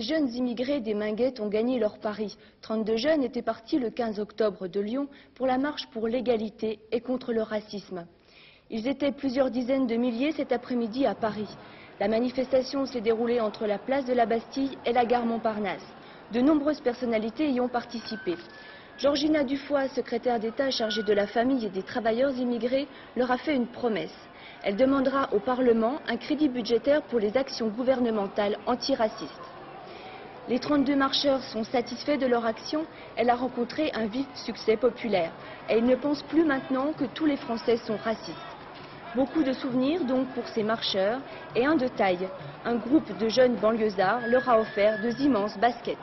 jeunes immigrés des Minguettes ont gagné leur pari. 32 jeunes étaient partis le 15 octobre de Lyon pour la marche pour l'égalité et contre le racisme. Ils étaient plusieurs dizaines de milliers cet après-midi à Paris. La manifestation s'est déroulée entre la place de la Bastille et la gare Montparnasse. De nombreuses personnalités y ont participé. Georgina Dufoy, secrétaire d'État chargée de la famille et des travailleurs immigrés, leur a fait une promesse. Elle demandera au Parlement un crédit budgétaire pour les actions gouvernementales antiracistes. Les 32 marcheurs sont satisfaits de leur action. Elle a rencontré un vif succès populaire. Et ils ne pensent plus maintenant que tous les Français sont racistes. Beaucoup de souvenirs donc pour ces marcheurs et un de taille. Un groupe de jeunes banlieusards leur a offert de immenses baskets.